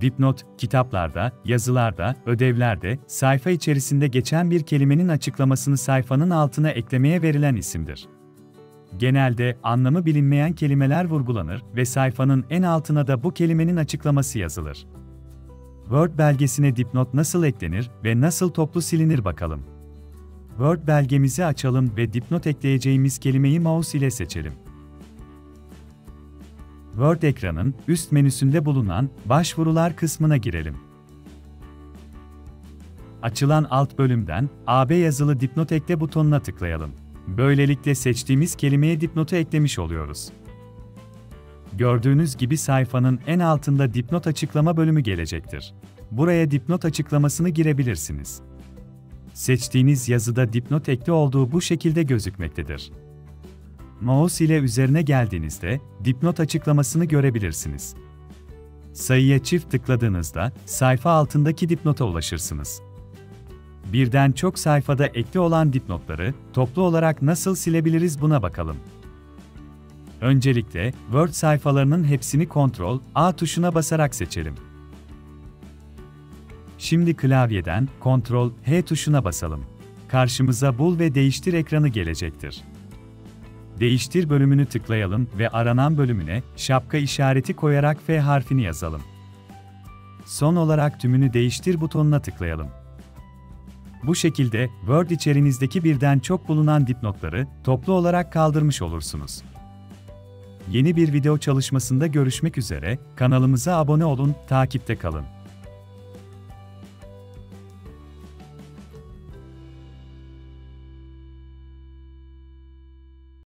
Dipnot, kitaplarda, yazılarda, ödevlerde, sayfa içerisinde geçen bir kelimenin açıklamasını sayfanın altına eklemeye verilen isimdir. Genelde anlamı bilinmeyen kelimeler vurgulanır ve sayfanın en altına da bu kelimenin açıklaması yazılır. Word belgesine dipnot nasıl eklenir ve nasıl toplu silinir bakalım. Word belgemizi açalım ve dipnot ekleyeceğimiz kelimeyi mouse ile seçelim. Word ekranın üst menüsünde bulunan Başvurular kısmına girelim. Açılan alt bölümden AB yazılı dipnot ekle butonuna tıklayalım. Böylelikle seçtiğimiz kelimeye dipnotu eklemiş oluyoruz. Gördüğünüz gibi sayfanın en altında dipnot açıklama bölümü gelecektir. Buraya dipnot açıklamasını girebilirsiniz. Seçtiğiniz yazıda dipnot ekli olduğu bu şekilde gözükmektedir. Mouse ile üzerine geldiğinizde dipnot açıklamasını görebilirsiniz. Sayıya çift tıkladığınızda sayfa altındaki dipnota ulaşırsınız. Birden çok sayfada ekli olan dipnotları toplu olarak nasıl silebiliriz buna bakalım. Öncelikle Word sayfalarının hepsini Ctrl A tuşuna basarak seçelim. Şimdi klavyeden Ctrl H tuşuna basalım. Karşımıza bul ve değiştir ekranı gelecektir. Değiştir bölümünü tıklayalım ve aranan bölümüne şapka işareti koyarak F harfini yazalım. Son olarak tümünü değiştir butonuna tıklayalım. Bu şekilde Word içerinizdeki birden çok bulunan dipnotları toplu olarak kaldırmış olursunuz. Yeni bir video çalışmasında görüşmek üzere, kanalımıza abone olun, takipte kalın.